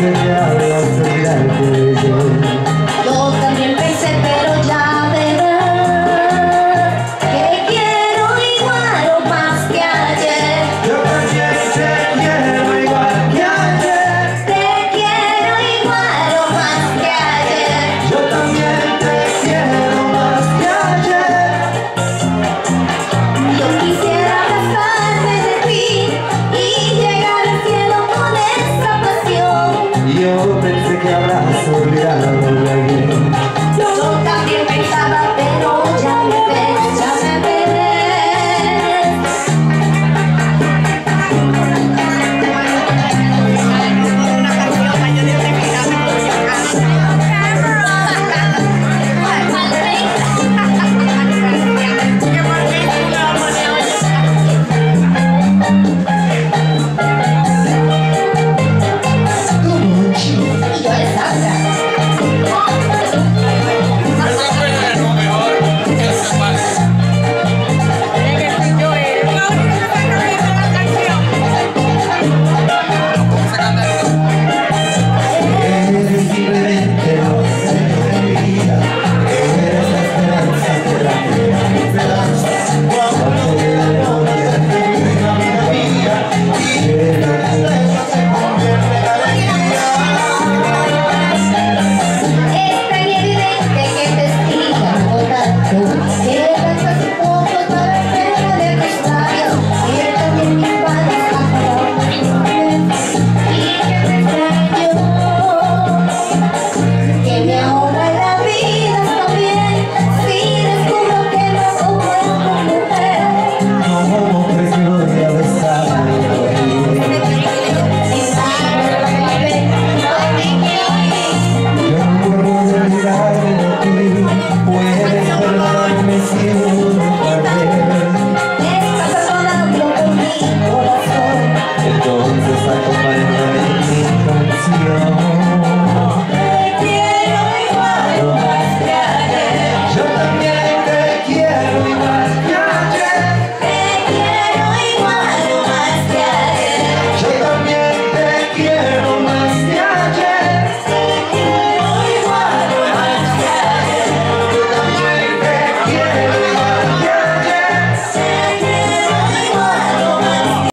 Yeah.